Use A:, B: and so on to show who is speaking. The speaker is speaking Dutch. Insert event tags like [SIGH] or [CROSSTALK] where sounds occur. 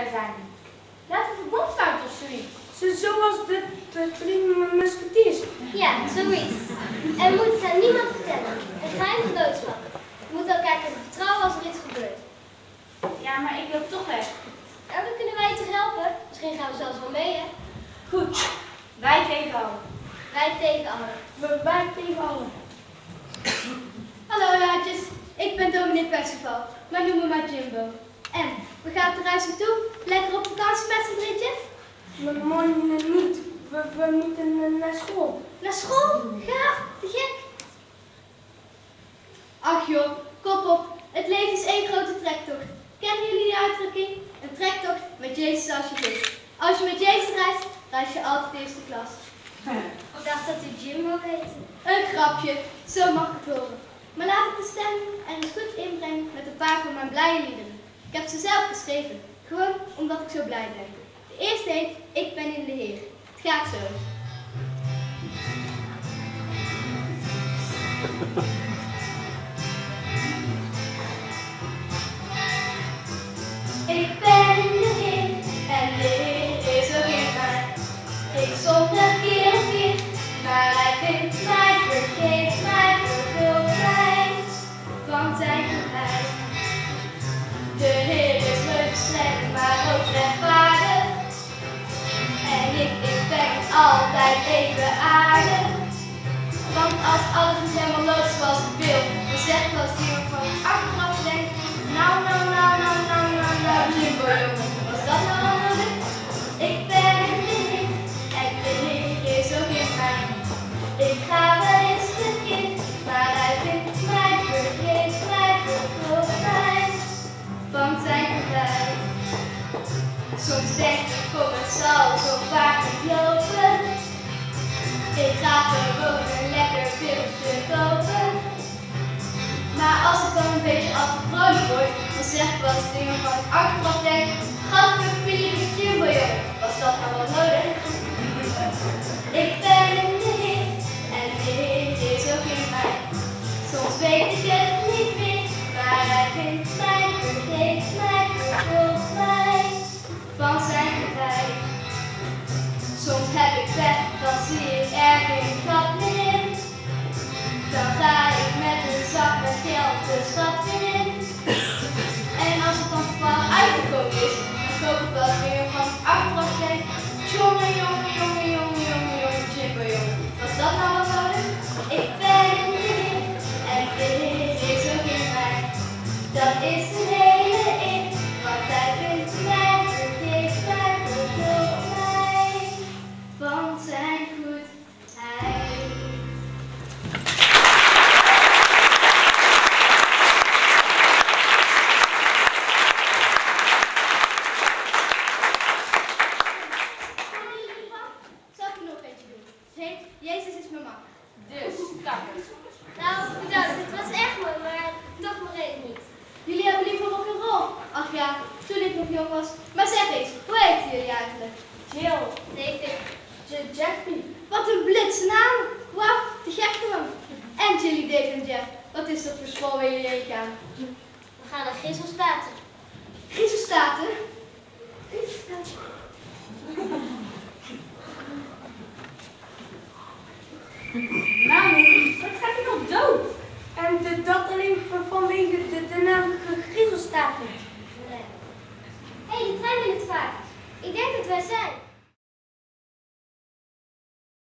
A: wij zijn. Laten we verbond sluiten of zoiets.
B: Zo- Zoals de, de drie musketiers.
C: Ja, zoiets. En we moeten het aan niemand vertellen. Een geheim genootschap. We moeten elkaar kunnen vertrouwen als er iets gebeurt.
A: Ja, maar ik loop toch weg.
C: En dan kunnen wij je toch helpen. Misschien gaan we zelfs wel mee, hè?
A: Goed. Wij tegen allen.
C: Wij tegen allen.
B: We wij tegen allen.
C: Hallo laatjes, ik ben Dominique Percival, maar noem me maar Jimbo. En, we gaan het reis toe? Lekker op vakantie met z'n drietjes?
B: Maar morgen niet. We, we moeten eh, naar school.
C: Naar school? Gaaf, te gek. Ach joh, kop op, het leven is één grote trektocht. Kennen jullie die uitdrukking? Een trektocht met Jezus als je gids. Als je met Jezus reist, reis je altijd eerste klas. [LAUGHS] Ik dacht dat u Jimbo heette. Een grapje, zo mag ik het horen. Maar laat ik de stem er eens goed inbrengen met een paar van mijn blije liederen. Ik heb ze zelf geschreven, gewoon omdat ik zo blij ben. De eerste heet Ik ben in de Heer. Het gaat zo. [LAUGHS] Alles niet helemaal loopt zoals ik wil, dan zegt als iemand van achteraf denkt, nou, nou, nou, nou, nou, nou, nou, Jimbo jongen, was dat nou nodig? Ik ben de Heer en de Heer is ook in mij. Ik ga wel eens verkeerd, maar hij vindt mij, vergeeft mij, mij van zijn goedheid. Soms denk ik, kom het zal zo vaak niet lopen. Ik ga gewoon een lekker pilsje kopen. Maar als het dan een beetje vrolijk wordt, dan zeg wel eens dingen van achteraf Dat is een hele ik, want hij vindt mij, mij, vervult mij van zijn goedheid. Zal ik er nog eentje doen? Het heet Jezus is mijn man.
A: Dus, kakkers.
C: Nou, bedankt. Het was echt mooi, maar toch nog even niet. Jullie hebben liever rock'n'roll. Ach ja, toen ik nog jong was. Maar zeg eens, hoe heet jullie eigenlijk?
A: Jill.
C: Nee, ik
A: Je- Jeffrey.
C: Wat een blitsnaam. Wauw, te gek gewoon. En Jilly, Dave en Jeff, wat is dat voor school waar jullie heen gaan? We gaan naar Gisselstaten. Gisselstaten? Gisselstaten.
A: Nou, wat gaat hij nog dood?
B: En de, dat alleen van- vanwege de, de naam griezelstaten.